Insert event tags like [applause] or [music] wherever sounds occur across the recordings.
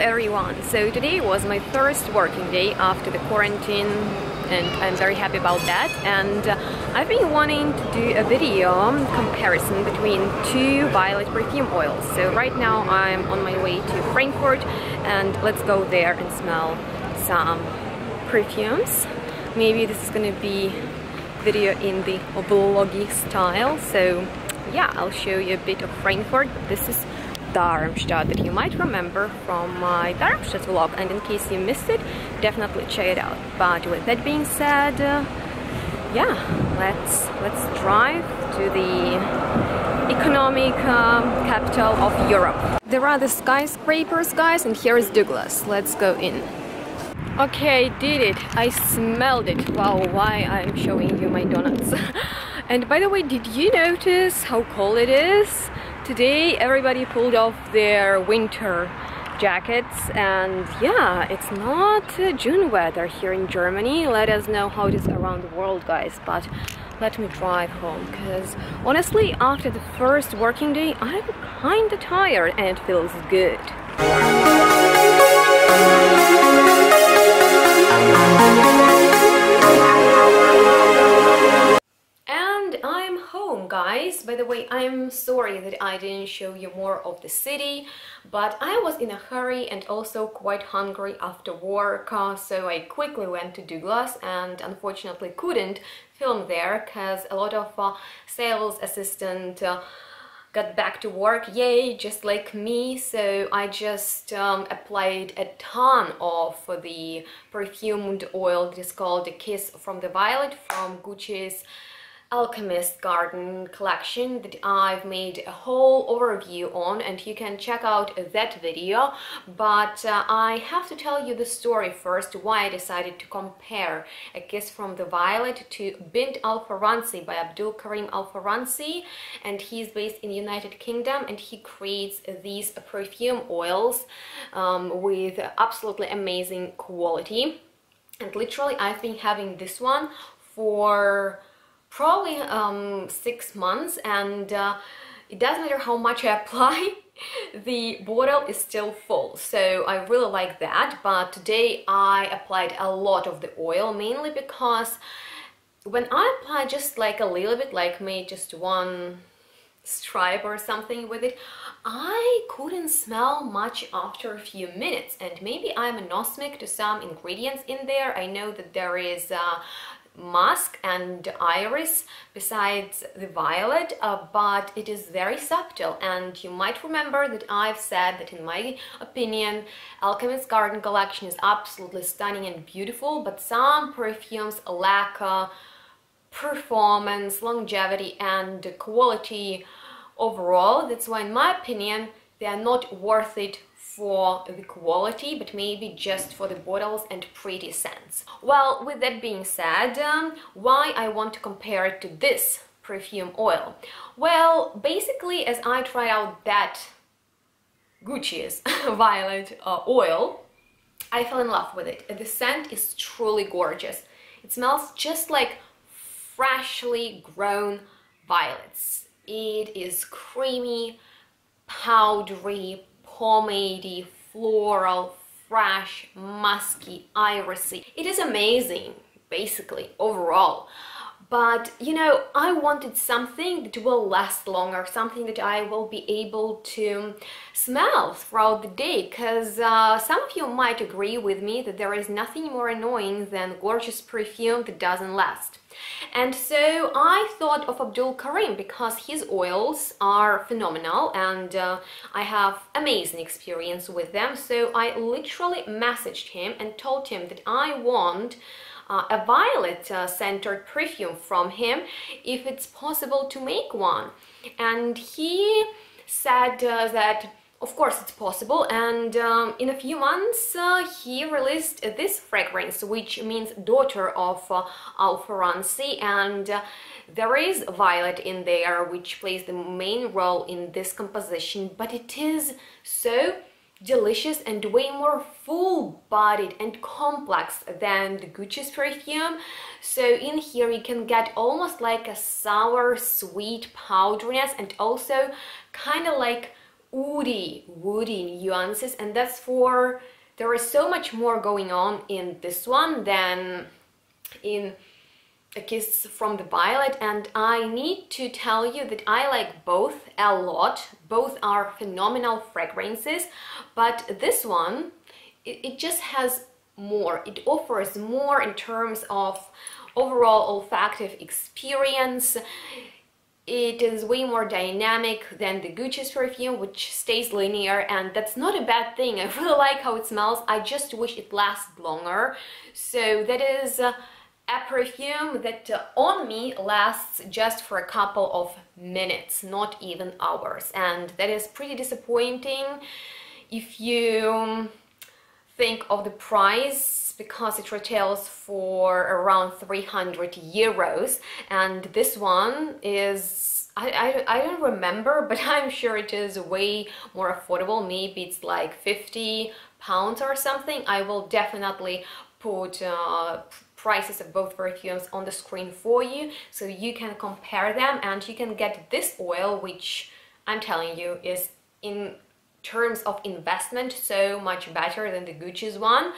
everyone! So today was my first working day after the quarantine and I'm very happy about that. And uh, I've been wanting to do a video comparison between two violet perfume oils. So right now I'm on my way to Frankfurt and let's go there and smell some perfumes. Maybe this is gonna be video in the vloggy style. So yeah I'll show you a bit of Frankfurt this is Darmstadt that you might remember from my Darmstadt vlog. And in case you missed it definitely check it out. But with that being said uh, yeah let's let's drive to the economic um, capital of Europe. There are the skyscrapers guys and here is Douglas. Let's go in. Okay I did it. I smelled it. Wow why I'm showing you my donuts. [laughs] And by the way did you notice how cold it is Today everybody pulled off their winter jackets and yeah it's not June weather here in Germany. Let us know how it is around the world guys but let me drive home because honestly after the first working day I'm kinda tired and it feels good by the way I'm sorry that I didn't show you more of the city but I was in a hurry and also quite hungry after work so I quickly went to Douglas and unfortunately couldn't film there because a lot of uh, sales assistant uh, got back to work yay just like me so I just um, applied a ton of the perfumed oil that is called the Kiss from the Violet from Gucci's Alchemist Garden collection that I've made a whole overview on and you can check out that video. But uh, I have to tell you the story first why I decided to compare A Kiss from the Violet to Bint Al Faransi by Abdul Karim Al Faransi and he's based in United Kingdom and he creates these perfume oils um, with absolutely amazing quality. And literally I've been having this one for probably um, six months and uh, it doesn't matter how much I [laughs] apply the bottle is still full. So I really like that but today I applied a lot of the oil mainly because when I apply just like a little bit like made just one stripe or something with it I couldn't smell much after a few minutes. And maybe I'm anosmic to some ingredients in there. I know that there is uh, musk and iris besides the violet uh, but it is very subtle. And you might remember that I've said that in my opinion Alchemist Garden collection is absolutely stunning and beautiful but some perfumes lack uh, performance, longevity and quality overall. That's why in my opinion they are not worth it for the quality but maybe just for the bottles and pretty scents. Well, with that being said, um, why I want to compare it to this perfume oil? Well, basically as I try out that Gucci's [laughs] violet uh, oil, I fell in love with it. The scent is truly gorgeous. It smells just like freshly grown violets. It is creamy, powdery, pomady, floral, fresh, musky, irisy. It is amazing, basically, overall. But, you know, I wanted something that will last longer, something that I will be able to smell throughout the day, because uh, some of you might agree with me that there is nothing more annoying than gorgeous perfume that doesn't last. And so I thought of Abdul Karim because his oils are phenomenal and uh, I have amazing experience with them. So I literally messaged him and told him that I want uh, a violet uh, centered perfume from him if it's possible to make one. And he said uh, that of course it's possible and um, in a few months uh, he released this fragrance which means daughter of uh, Al Faransi and uh, there is violet in there which plays the main role in this composition but it is so delicious and way more full-bodied and complex than the Gucci's perfume. So in here you can get almost like a sour, sweet powderiness and also kind of like woody, woody nuances and that's for, there is so much more going on in this one than in a kiss from the violet and I need to tell you that I like both a lot both are phenomenal fragrances but this one it, it just has more it offers more in terms of overall olfactive experience it is way more dynamic than the Gucci's perfume, which stays linear, and that's not a bad thing. [laughs] I really like how it smells. I just wish it lasts longer. So that is uh, a perfume that uh, on me lasts just for a couple of minutes, not even hours. And that is pretty disappointing if you think of the price because it retails for around 300 euros. And this one is I, I, I don't remember [laughs] but I'm sure it is way more affordable. Maybe it's like 50 pounds or something. I will definitely put uh, prices of both perfumes on the screen for you so you can compare them and you can get this oil which I'm telling you is in terms of investment so much better than the Gucci's one.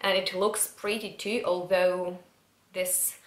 And it looks pretty too although this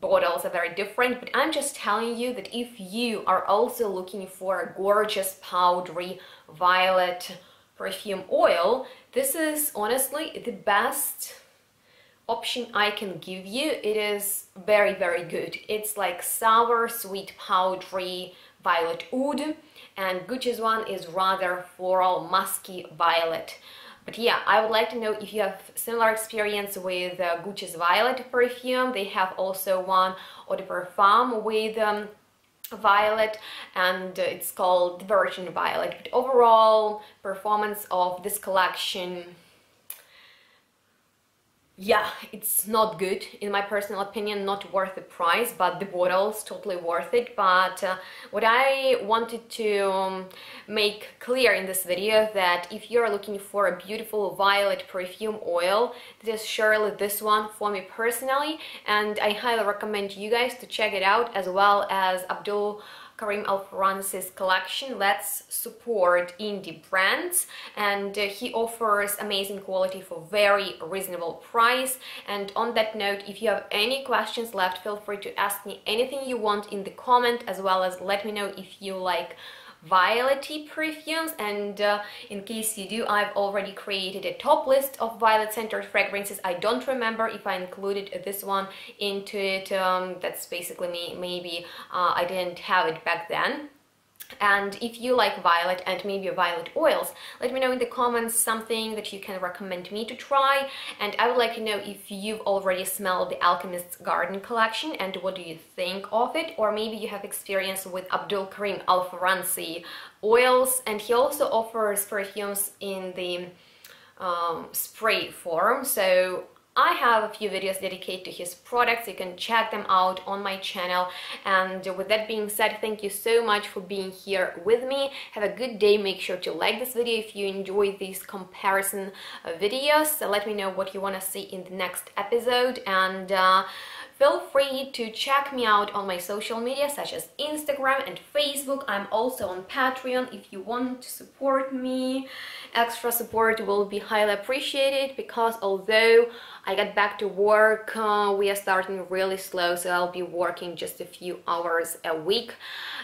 bottles are very different. But I'm just telling you that if you are also looking for a gorgeous powdery violet perfume oil this is honestly the best option I can give you. It is very, very good. It's like sour, sweet, powdery violet oud and Gucci's one is rather floral, musky violet. But yeah, I would like to know if you have similar experience with uh, Gucci's Violet perfume. They have also one Eau de Parfum with um, violet and it's called Virgin Violet. But overall performance of this collection yeah, it's not good in my personal opinion, not worth the price, but the bottle's totally worth it. But uh, what I wanted to um, make clear in this video that if you're looking for a beautiful violet perfume oil, this is surely this one for me personally, and I highly recommend you guys to check it out as well as Abdul Karim Al Faransi's collection. Let's support indie brands and uh, he offers amazing quality for very reasonable price. And on that note, if you have any questions left, feel free to ask me anything you want in the comment as well as let me know if you like violety perfumes and uh, in case you do I've already created a top list of violet centered fragrances. I don't remember if I included this one into it um, that's basically me maybe uh, I didn't have it back then and if you like violet and maybe violet oils, let me know in the comments something that you can recommend me to try. And I would like to know if you've already smelled the Alchemist's Garden collection and what do you think of it. Or maybe you have experience with Abdul Karim Al-Faransi oils. And he also offers perfumes in the um, spray form. So I have a few videos dedicated to his products, you can check them out on my channel and with that being said, thank you so much for being here with me. Have a good day, make sure to like this video if you enjoy these comparison videos. So let me know what you want to see in the next episode and uh, Feel free to check me out on my social media such as Instagram and Facebook. I'm also on Patreon if you want to support me. Extra support will be highly appreciated because although I got back to work, uh, we are starting really slow so I'll be working just a few hours a week.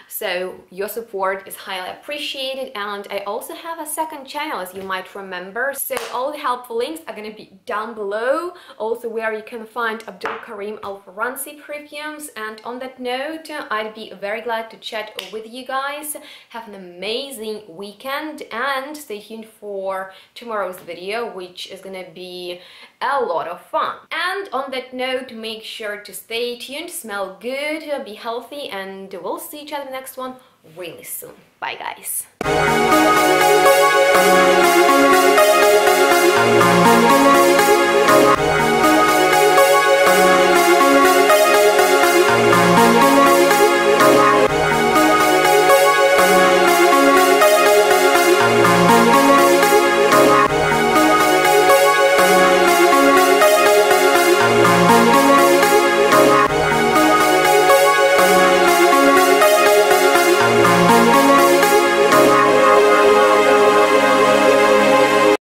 So your support is highly appreciated and I also have a second channel as you might remember. So all the helpful links are gonna be down below, also where you can find Abdul Karim Faransi perfumes and on that note I'd be very glad to chat with you guys. Have an amazing weekend and stay tuned for tomorrow's video which is gonna be a lot of fun. And on that note make sure to stay tuned smell good be healthy and we'll see each other in the next one really soon. Bye guys.